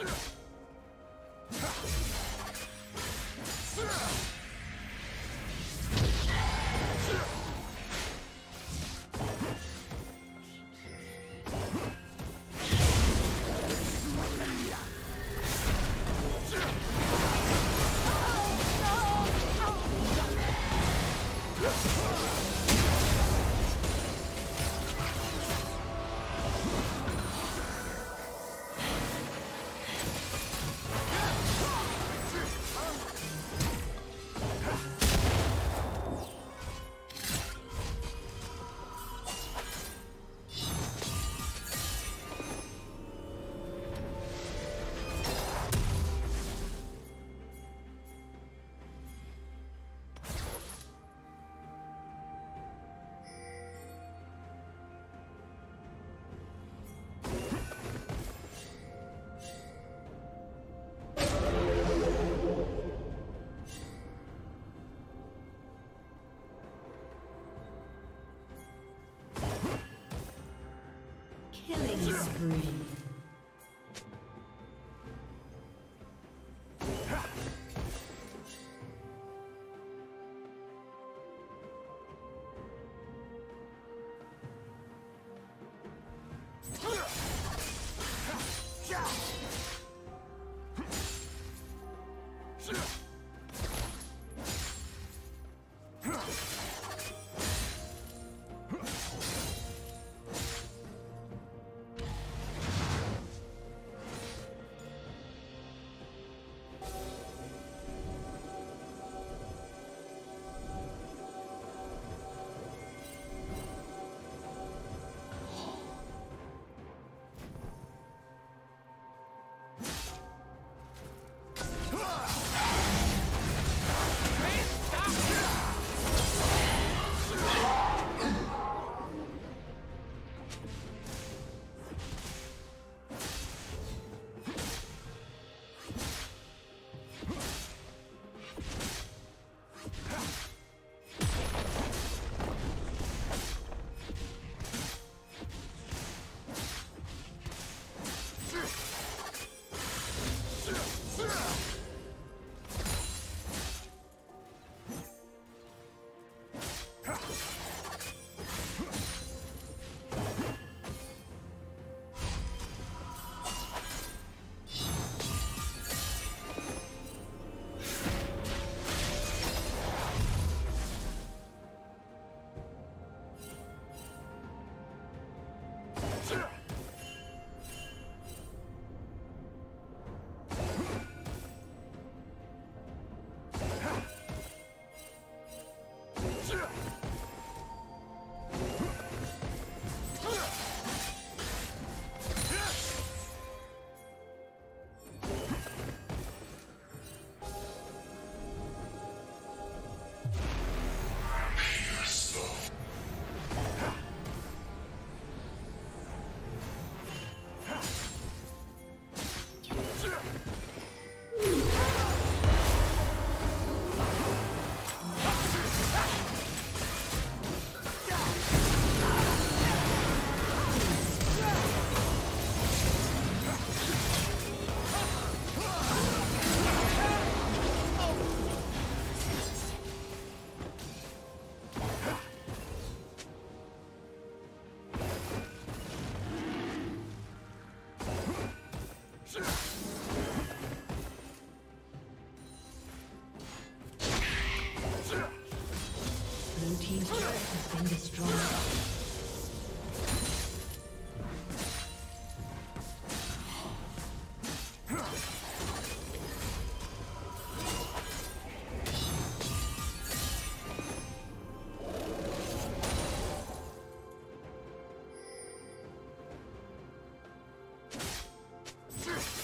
Ugh! Killing spree.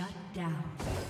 Shut down.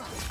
Yeah.